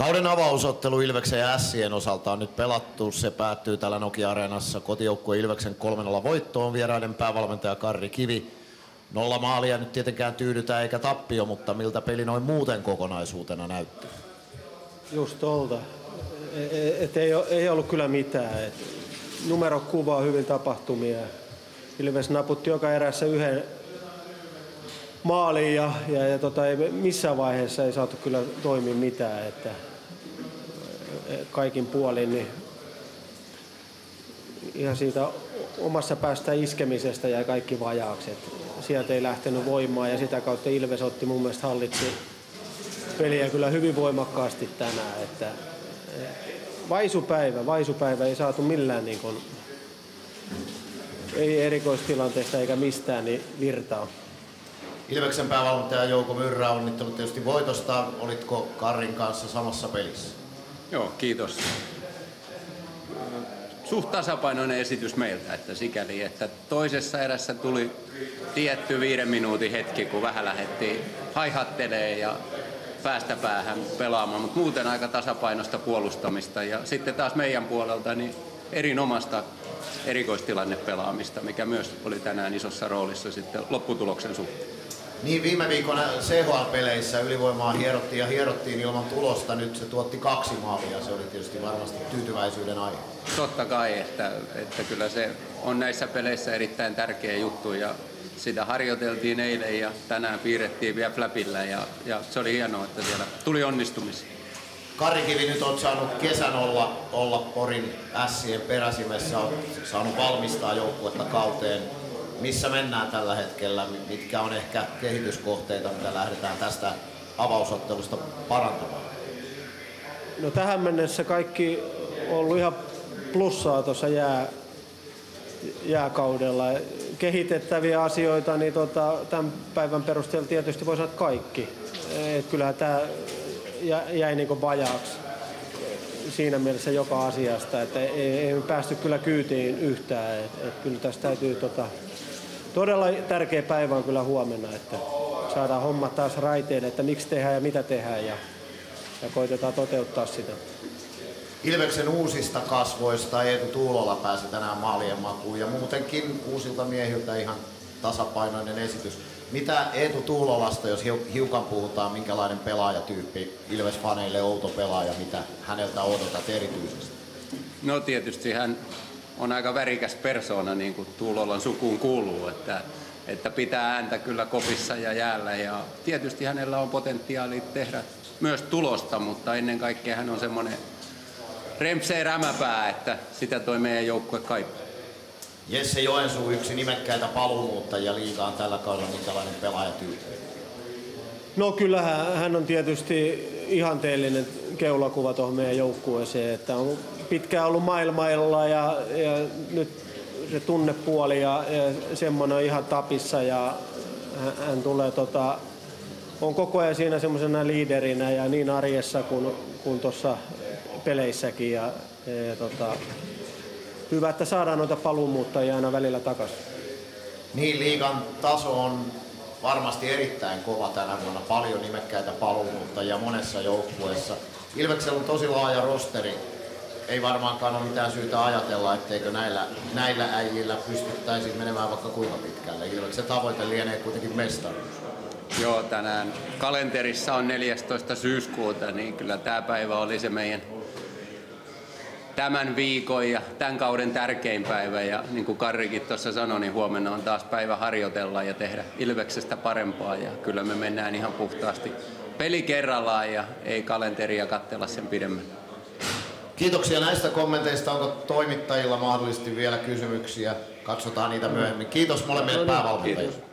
Kauden avausottelu Ilveksen ja Sien osalta on nyt pelattu. Se päättyy täällä Nokia-areenassa kotijoukkue Ilveksen 3-0 voittoon. Vieraiden päävalmentaja Karri Kivi. Nolla maalia nyt tietenkään tyydytä eikä tappio, mutta miltä peli noin muuten kokonaisuutena näytti? Just tolta. Et ei, ei ollut kyllä mitään. Et numero kuvaa hyvin tapahtumia. Ilves naputti joka erässä yhden maaliin ja, ja, ja tota, ei, missään vaiheessa ei saatu kyllä toimia mitään. Että kaikin puolin niin ihan siitä omassa päästä iskemisestä ja kaikki vajaaksi. Et sieltä ei lähtenyt voimaa ja sitä kautta Ilves otti mun mielestä hallitsi peliä kyllä hyvin voimakkaasti tänään. Että vaisupäivä, vaisupäivä ei saatu millään niin kuin, ei erikoistilanteesta eikä mistään niin virtaa. Ilveksen päävalmentaja Jouko Myrrä onnittelut tietysti voitosta. Olitko Karin kanssa samassa pelissä? Joo, kiitos. Suht tasapainoinen esitys meiltä, että sikäli, että toisessa erässä tuli tietty viiden minuutin hetki, kun vähän lähdettiin haihattelee ja päästä päähän pelaamaan, mutta muuten aika tasapainosta puolustamista. Ja sitten taas meidän puolelta niin erinomasta erikoistilanne pelaamista, mikä myös oli tänään isossa roolissa sitten lopputuloksen suhteen. Niin viime viikon CHL-peleissä ylivoimaa hierottiin ja hierottiin ilman tulosta. Nyt se tuotti kaksi maalia. Se oli tietysti varmasti tyytyväisyyden aihe. Totta kai, että, että kyllä se on näissä peleissä erittäin tärkeä juttu ja sitä harjoiteltiin eilen ja tänään piirrettiin vielä flapilla ja, ja se oli hienoa, että siellä tuli onnistumisia. Kari Kivi nyt on saanut kesän olla, olla Porin ässien peräsimessä, on saanut valmistaa joukkuetta kauteen missä mennään tällä hetkellä, mitkä on ehkä kehityskohteita, mitä lähdetään tästä avausottelusta parantamaan? No tähän mennessä kaikki on ollut ihan plussaa tuossa jää, jääkaudella. Kehitettäviä asioita, niin tota, tämän päivän perusteella tietysti voi sanoa kaikki. Et kyllähän tämä jäi niin vajaaksi siinä mielessä joka asiasta, että ei, ei päästy kyllä kyytiin yhtään. Et, et kyllä tästä täytyy tota, todella tärkeä päivä on kyllä huomenna, että saadaan homma taas raiteille, että miksi tehdään ja mitä tehdään ja, ja koitetaan toteuttaa sitä. Ilveksen uusista kasvoista Eetu Tuulola pääsi tänään maalien makuun ja muutenkin uusilta miehiltä ihan tasapainoinen esitys. Mitä Eetu Tuulolasta, jos hiukan puhutaan, minkälainen pelaajatyyppi Ilves-faneille outo pelaaja, mitä häneltä odotat erityisesti? No tietysti hän on aika värikäs persoona, niin kuin Tuulolan sukuun kuuluu, että, että pitää ääntä kyllä kopissa ja jäällä. Ja tietysti hänellä on potentiaali tehdä myös tulosta, mutta ennen kaikkea hän on semmoinen rempsee rämäpää, että sitä toi meidän joukkue kaipaa. Jesse Joensuu, yksi nimekkäitä paluumuuttajia liigaan tällä kaudella, minkälainen pelaajatyyppi? No kyllähän hän on tietysti ihanteellinen keulakuva tuohon meidän joukkueeseen, että on pitkään ollut maailmailla ja, ja nyt se tunnepuoli ja, ja semmoinen on ihan tapissa ja hän, tulee tota, on koko ajan siinä semmoisena liiderinä ja niin arjessa kuin, kuin tuossa peleissäkin ja, ja, ja tota, hyvä, että saadaan noita paluumuuttajia aina välillä takaisin. Niin, liigan taso on varmasti erittäin kova tänä vuonna. Paljon nimekkäitä paluumuuttajia monessa joukkueessa. Ilveksellä on tosi laaja rosteri ei varmaankaan ole mitään syytä ajatella, etteikö näillä, näillä äijillä pystyttäisiin menemään vaikka kuinka pitkälle. Se tavoite lienee kuitenkin mestaruus. Joo, tänään kalenterissa on 14. syyskuuta, niin kyllä tämä päivä oli se meidän tämän viikon ja tämän kauden tärkein päivä. Ja niin kuin Karrikin tuossa sanoi, niin huomenna on taas päivä harjoitella ja tehdä Ilveksestä parempaa. Ja kyllä me mennään ihan puhtaasti peli kerrallaan ja ei kalenteria katsella sen pidemmän. Kiitoksia näistä kommenteista. Onko toimittajilla mahdollisesti vielä kysymyksiä? Katsotaan niitä myöhemmin. Kiitos molemmille päävalmentajille.